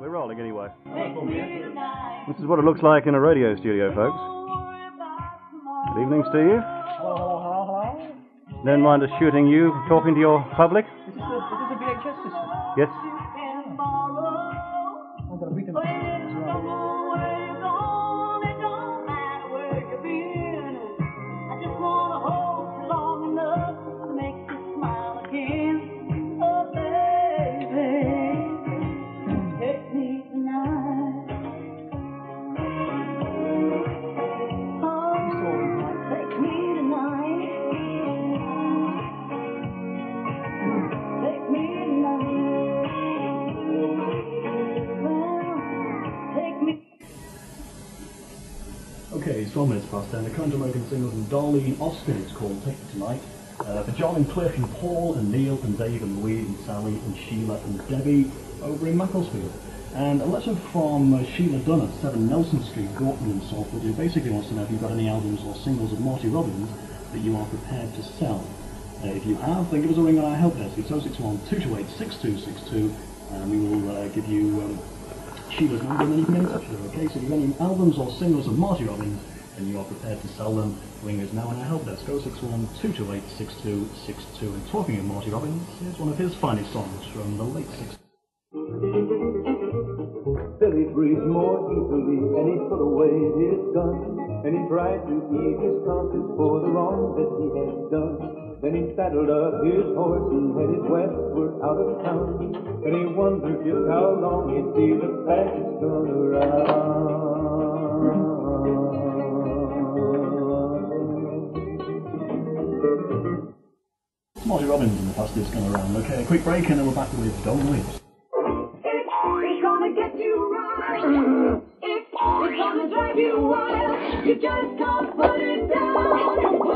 We're rolling anyway. This is what it looks like in a radio studio, folks. Good evening, Steve. Hello, hello, hello, hello. Don't mind us shooting you talking to your public? Is this is this a VHS system? Yes. I've got to read as well. Okay, it's 12 minutes past 10. The current American single from Darlene Austin is called Take It Tonight. Uh, for John and Cliff and Paul and Neil and Dave and Louise and Sally and Sheila and Debbie over in Macclesfield. And a letter from uh, Sheila Dunn at 7 Nelson Street, Gorton in Salford, who basically wants to know if you've got any albums or singles of Marty Robbins that you are prepared to sell. Uh, if you have, then give us a ring on our help desk. It's 061 228 6262 and we will uh, give you um, And you can get in touch with her, okay? So if you've any albums or singles of Marty Robbins and you are prepared to sell them, ring us now on our help desk, 061 228 6262. And talking of Marty Robbins, here's one of his finest songs from the late 60s. Billy breathed more easily, and he put away his gun, and he tried to ease his conscience for the wrong that he had done. Then he saddled up his horse and headed westward out of town, and he wondered just how long he'd see the fascists gun around. Marty Robbins in the past is going around. Okay, a quick break and then we're back with Don Williams. It's gonna get you right. It's, it's gonna drive you wild. You just can't put it down.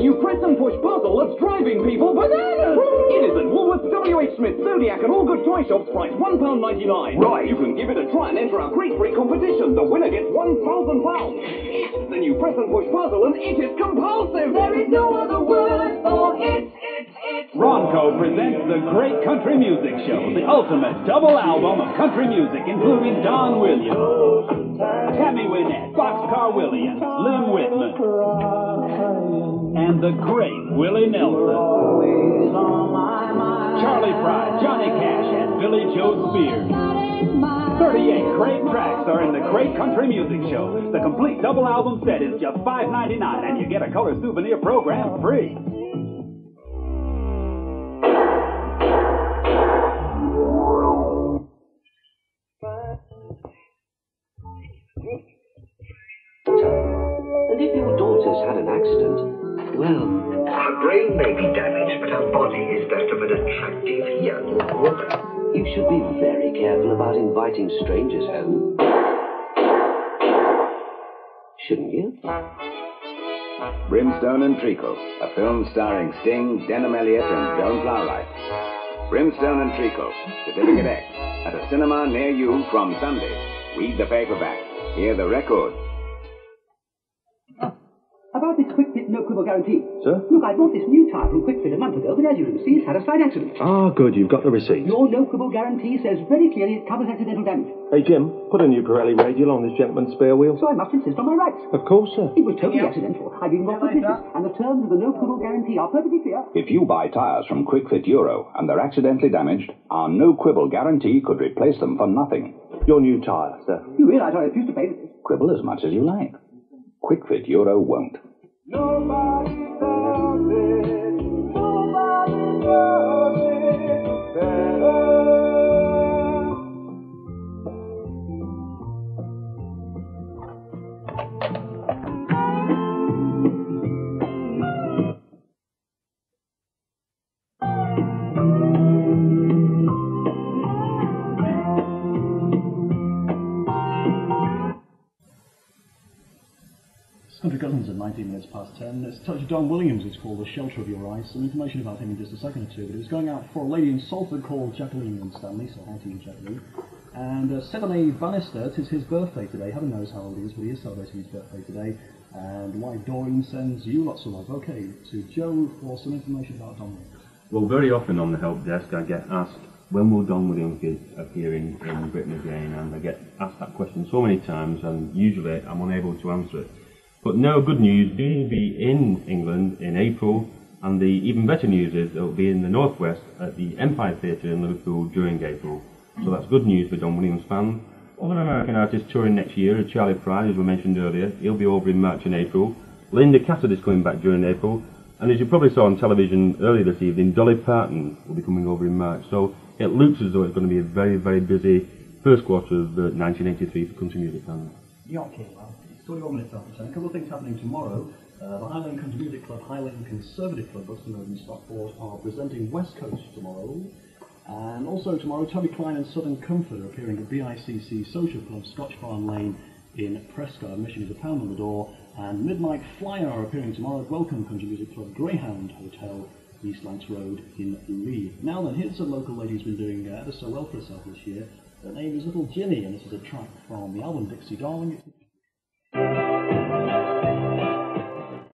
New press and push puzzle that's driving people bananas. It is at Woolworths, WH Smith, Zodiac, and all good toy shops, priced £1.99. Right. You can give it a try and enter our great free competition. The winner gets £1,000. It's the new press and push puzzle, and it is compulsive. There is no other word for it. It, it. Ronco presents the Great Country Music Show, the ultimate double album of country music, including Don Williams, Tammy Wynette, Boxcar Willie, and Slim Whitman, and the great Willie Nelson, Charlie Fry, Johnny Cash, and Billie Jo Spears. 38 great tracks are in the Great Country Music Show. The complete double album set is just $5.99, and you get a color souvenir program free. And if your daughter's had an accident, well, Her brain may be damaged, but her body is that of an attractive young woman. you should be very careful about inviting strangers home. Shouldn't you? Brimstone and Treacle, a film starring Sting, Denholm Elliott, and Joan Plowright. Brimstone and Treacle, Certificate X, at a cinema near you from Sunday. Read the paperback. Hear the record. About this quick fit no quibble guarantee. Sir? Look, I bought this new tyre from Kwik-Fit a month ago, but as you can see, it's had a slight accident. Ah, good, you've got the receipt. Your no quibble guarantee says very clearly it covers accidental damage. Hey, Jim, put a new Pirelli radial on this gentleman's spare wheel. So I must insist on my rights. Of course, sir. It was totally accidental. I've even got witnesses, and the terms of the no quibble guarantee are perfectly clear. If you buy tires from Kwik-Fit Euro and they're accidentally damaged, our no quibble guarantee could replace them for nothing. Your new tyre, sir. You realise I refuse to pay for this. Quibble as much as you like. Kwik-Fit Euro won't. Nobody does it. Nobody does it Country Cousins at 19 minutes past 10. It's a touch of Don Williams. It's called The Shelter of Your Eyes. Some information about him in just a second or two. But it was going out for a lady in Salford called Jacqueline and Stanley. So hi to you, Jacqueline. And uh, Stephanie Bannister, it is his birthday today. Heaven knows how old he is, but he is celebrating his birthday today. And wife Doreen sends you lots of love. Okay, to Joe for some information about Don Williams. Well, very often on the help desk, I get asked when will Don Williams be appearing in Britain again, and I get asked that question so many times, and usually I'm unable to answer it. But no, good news, he'll be in England in April, and the even better news is it'll be in the Northwest at the Empire Theatre in Liverpool during April. So that's good news for Don Williams fans. Other American artists touring next year are Charley Pride, as we mentioned earlier. He'll be over in March and April. Linda Cassidy's coming back during April. And as you probably saw on television earlier this evening, Dolly Parton will be coming over in March. So it looks as though it's going to be a very, very busy first quarter of uh, 1983 for country music fans. Okay, well, it's 21 minutes after 10. A couple of things happening tomorrow. Uh, the Highland Country Music Club, Highland Conservative Club, Buxton Road in Stockport, are presenting West Coast tomorrow. And also tomorrow, Toby Klein and Southern Comfort are appearing at BICC Social Club, Scotch Farm Lane in Prescot. Admission is a pound on the door. And Midnight Flyer are appearing tomorrow at Welcome Country Music Club, Greyhound Hotel, East Lancs Road in Leigh. Now then, here's a local lady who's been doing uh, ever so well for herself this year. Her name is Little Ginny, and this is a track from the album Dixie Darling.